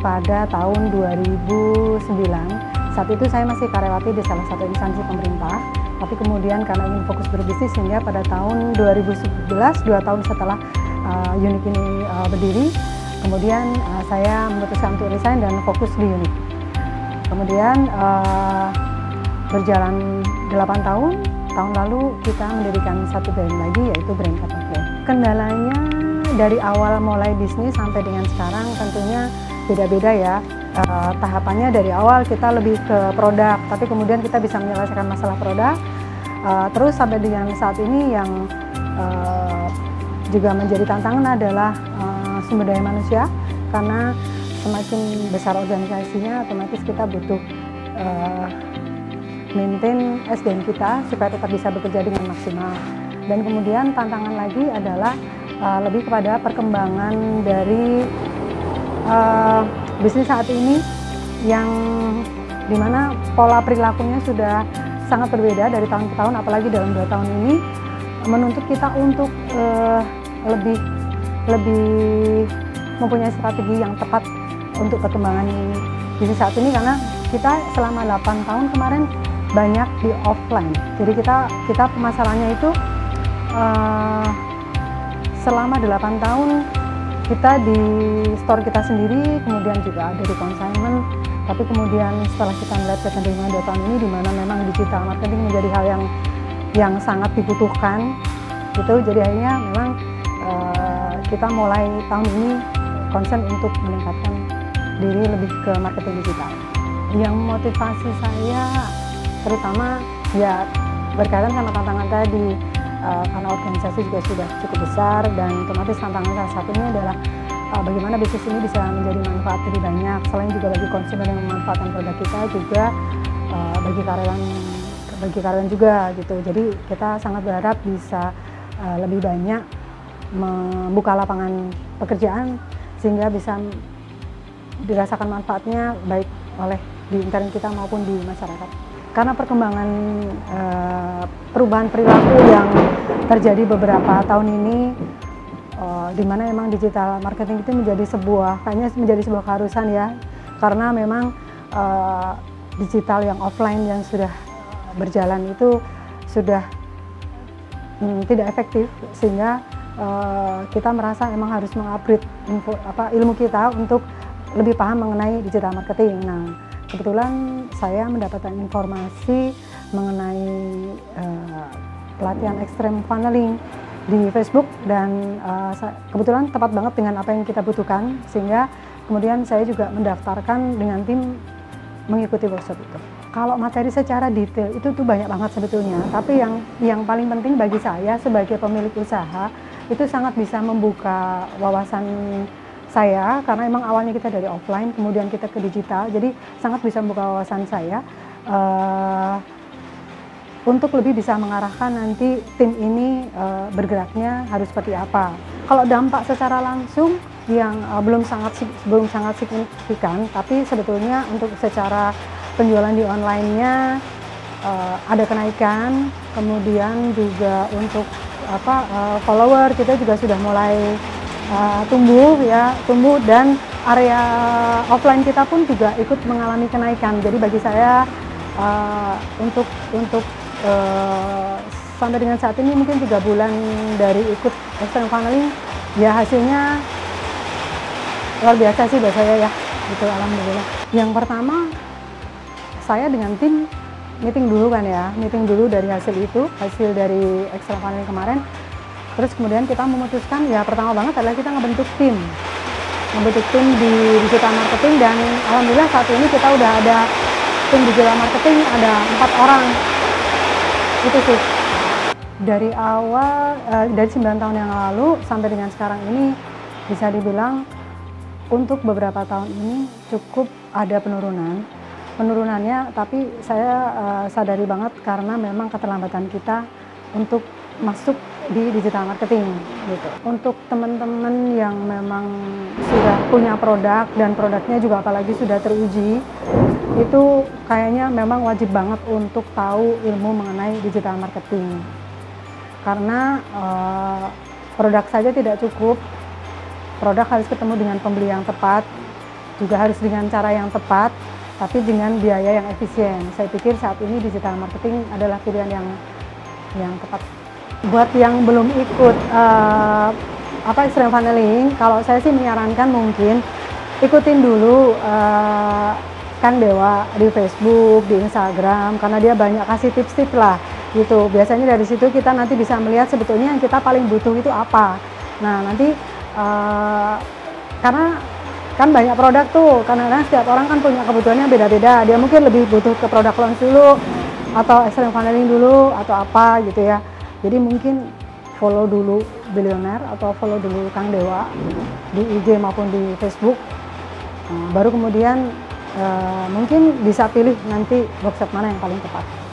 pada tahun 2009. Saat itu saya masih karyawati di salah satu instansi pemerintah, tapi kemudian karena ingin fokus berbisnis sehingga pada tahun 2011, dua tahun setelah uh, unit ini uh, berdiri, kemudian uh, saya memutuskan untuk resign dan fokus di unit. Kemudian uh, berjalan 8 tahun, tahun lalu kita mendirikan satu brand lagi yaitu brand Katapro. Kendalanya dari awal mulai bisnis sampai dengan sekarang tentunya beda-beda ya. Uh, tahapannya dari awal kita lebih ke produk, tapi kemudian kita bisa menyelesaikan masalah produk. Uh, terus sampai dengan saat ini yang uh, juga menjadi tantangan adalah uh, sumber daya manusia karena semakin besar organisasinya otomatis kita butuh uh, maintain SDM kita supaya tetap bisa bekerja dengan maksimal. Dan kemudian tantangan lagi adalah uh, lebih kepada perkembangan dari uh, bisnis saat ini yang di mana pola perilakunya sudah sangat berbeda dari tahun ke tahun, apalagi dalam dua tahun ini menuntut kita untuk uh, lebih lebih mempunyai strategi yang tepat untuk perkembangan bisnis saat ini karena kita selama 8 tahun kemarin banyak di offline. Jadi kita kita pemasarannya itu uh, selama 8 tahun kita di store kita sendiri, kemudian juga ada di consignment. Tapi kemudian setelah kita melihat kecenderungan dua tahun ini, di mana memang digital marketing menjadi hal yang yang sangat dibutuhkan, gitu. Jadi akhirnya memang uh, kita mulai tahun ini konsen untuk meningkatkan diri lebih ke marketing digital. Yang motivasi saya terutama ya berkaitan sama tantangan tadi uh, karena organisasi juga sudah cukup besar dan otomatis tantangan salah satunya adalah uh, bagaimana bisnis ini bisa menjadi manfaat lebih banyak. Selain juga bagi konsumen yang memanfaatkan produk kita juga uh, bagi karyawan bagi karyawan juga gitu. Jadi kita sangat berharap bisa uh, lebih banyak membuka lapangan pekerjaan sehingga bisa dirasakan manfaatnya baik oleh di intern kita maupun di masyarakat karena perkembangan uh, perubahan perilaku yang terjadi beberapa tahun ini uh, di mana memang digital marketing itu menjadi sebuah kayaknya menjadi sebuah keharusan ya karena memang uh, digital yang offline yang sudah berjalan itu sudah hmm, tidak efektif sehingga uh, kita merasa memang harus mengupgrade info apa ilmu kita untuk lebih paham mengenai digital marketing. Nah, kebetulan saya mendapatkan informasi mengenai uh, pelatihan ekstrem funneling di Facebook dan uh, kebetulan tepat banget dengan apa yang kita butuhkan sehingga kemudian saya juga mendaftarkan dengan tim mengikuti workshop itu. Kalau materi secara detail itu tuh banyak banget sebetulnya, tapi yang yang paling penting bagi saya sebagai pemilik usaha itu sangat bisa membuka wawasan saya karena emang awalnya kita dari offline kemudian kita ke digital jadi sangat bisa membuka wawasan saya. Uh, untuk lebih bisa mengarahkan nanti tim ini uh, bergeraknya harus seperti apa. Kalau dampak secara langsung yang uh, belum sangat belum sangat signifikan tapi sebetulnya untuk secara penjualan di online-nya uh, ada kenaikan kemudian juga untuk apa uh, follower kita juga sudah mulai uh, tumbuh ya tumbuh dan area offline kita pun juga ikut mengalami kenaikan. Jadi bagi saya uh, untuk untuk uh, sampai dengan saat ini mungkin tiga bulan dari ikut external funneling ya hasilnya luar biasa sih buat saya ya. Gitu alhamdulillah. Yang pertama saya dengan tim meeting dulu kan ya meeting dulu dari hasil itu hasil dari external funneling kemarin Terus kemudian kita memutuskan ya pertama banget adalah kita ngebentuk tim. Ngebentuk tim di digital marketing dan alhamdulillah saat ini kita udah ada tim digital marketing ada empat orang. Itu sih. Dari awal, uh, dari 9 tahun yang lalu sampai dengan sekarang ini bisa dibilang untuk beberapa tahun ini cukup ada penurunan. Penurunannya tapi saya uh, sadari banget karena memang keterlambatan kita untuk masuk di digital marketing gitu. Untuk teman-teman yang memang sudah punya produk dan produknya juga apalagi sudah teruji, itu kayaknya memang wajib banget untuk tahu ilmu mengenai digital marketing. Karena uh, produk saja tidak cukup, produk harus ketemu dengan pembeli yang tepat, juga harus dengan cara yang tepat, tapi dengan biaya yang efisien. Saya pikir saat ini digital marketing adalah pilihan yang yang tepat. Buat yang belum ikut uh, apa extreme funneling, kalau saya sih menyarankan mungkin ikutin dulu uh, Kang Dewa di Facebook, di Instagram, karena dia banyak kasih tips-tips lah gitu. Biasanya dari situ kita nanti bisa melihat sebetulnya yang kita paling butuh itu apa. Nah nanti uh, karena kan banyak produk tuh, karena setiap orang kan punya kebutuhannya beda-beda. Dia mungkin lebih butuh ke produk launch dulu, atau extreme funneling dulu, atau apa gitu ya. Jadi mungkin follow dulu Billionaire atau follow dulu Kang Dewa di IG maupun di Facebook. Nah, baru kemudian uh, mungkin bisa pilih nanti workshop mana yang paling tepat.